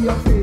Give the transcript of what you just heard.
your a